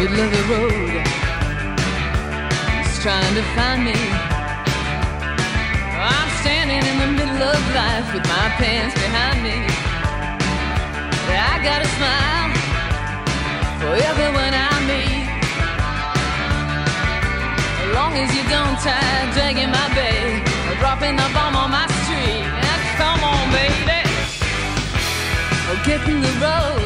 middle of the road. He's trying to find me. I'm standing in the middle of life with my pants behind me. I got a smile for everyone I meet. As long as you don't try dragging my bag or dropping the bomb on my street. Come on, baby. Oh, get in the road.